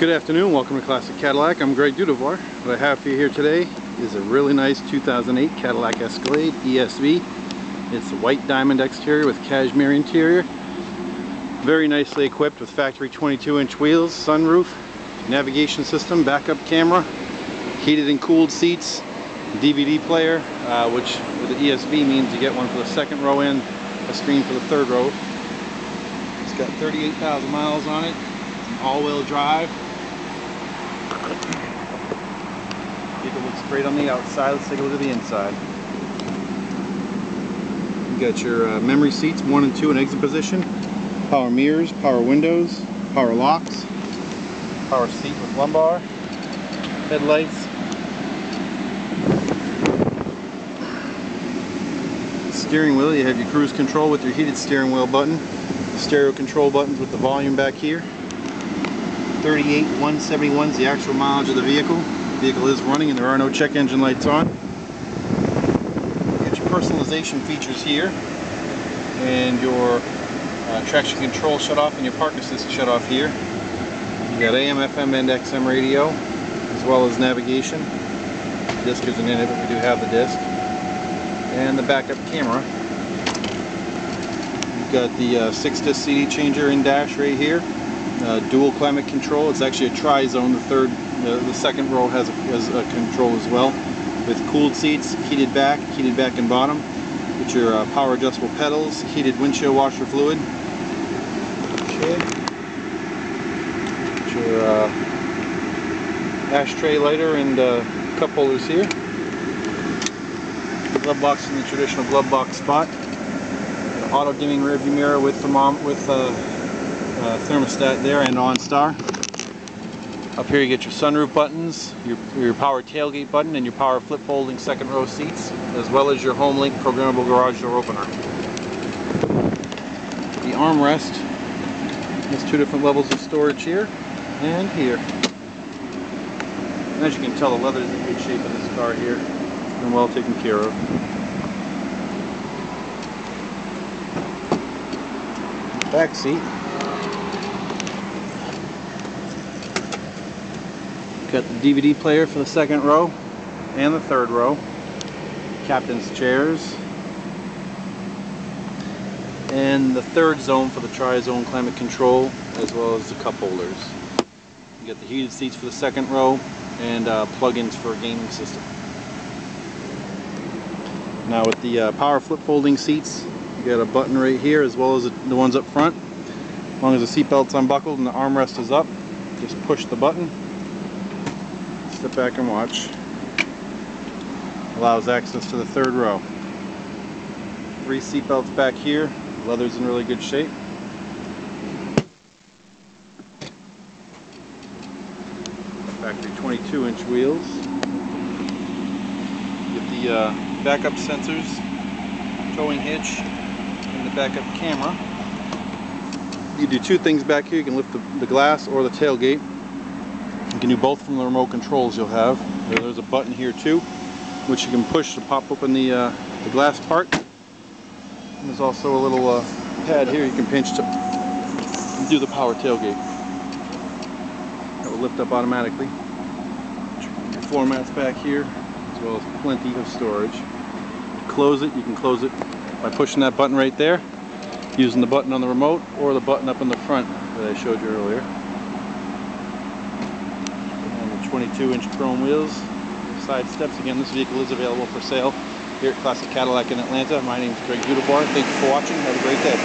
Good afternoon, welcome to Classic Cadillac. I'm Greg Dudevoir. What I have for you here today is a really nice 2008 Cadillac Escalade ESV. It's a white diamond exterior with cashmere interior. Very nicely equipped with factory 22 inch wheels, sunroof, navigation system, backup camera, heated and cooled seats, DVD player, uh, which with the ESV means you get one for the second row and a screen for the third row. It's got 38,000 miles on it, all-wheel drive, Vehicle looks great on the outside. Let's take a look at the inside. You got your uh, memory seats, one and two in exit position, power mirrors, power windows, power locks, power seat with lumbar, headlights, steering wheel. You have your cruise control with your heated steering wheel button, stereo control buttons with the volume back here. 38 171 is the actual mileage of the vehicle. The vehicle is running and there are no check engine lights on. Get your personalization features here and your uh, traction control shut off and your park assist shut off here. You got AM, FM, and XM radio as well as navigation. The disc isn't in it, but we do have the disc. And the backup camera. You've got the uh, 6-disc CD changer in dash right here uh, dual climate control. It's actually a tri-zone. The third, uh, the second row has a, has a control as well, with cooled seats, heated back, heated back and bottom. Get your uh, power adjustable pedals, heated windshield washer fluid. Okay. Your uh, ashtray lighter and uh, cup holders here. Glove box in the traditional glove box spot. Auto dimming rearview mirror with thermom with uh, thermostat there and OnStar. Up here you get your sunroof buttons, your, your power tailgate button, and your power flip folding second row seats, as well as your HomeLink programmable garage door opener. The armrest has two different levels of storage here and here. As you can tell, the leather is in good shape in this car here and well taken care of. Back seat Got the DVD player for the second row and the third row. Captain's chairs. And the third zone for the tri-zone climate control as well as the cup holders. You got the heated seats for the second row and uh, plug-ins for a gaming system. Now with the uh, power flip folding seats, you got a button right here as well as the ones up front. As long as the seat belt's unbuckled and the armrest is up, just push the button Step back and watch. Allows access to the third row. Three seat belts back here. The leather's in really good shape. Factory 22 inch wheels. Get the uh, backup sensors, towing hitch, and the backup camera. You do two things back here. You can lift the, the glass or the tailgate. You can do both from the remote controls you'll have. There's a button here too, which you can push to pop open the, uh, the glass part. And there's also a little uh, pad here you can pinch to do the power tailgate. That will lift up automatically. Floor mats back here, as well as plenty of storage. To close it, you can close it by pushing that button right there, using the button on the remote or the button up in the front that I showed you earlier. 22 inch chrome wheels, side steps. Again, this vehicle is available for sale here at Classic Cadillac in Atlanta. My name is Greg Dudevoir. Thank you for watching. Have a great day.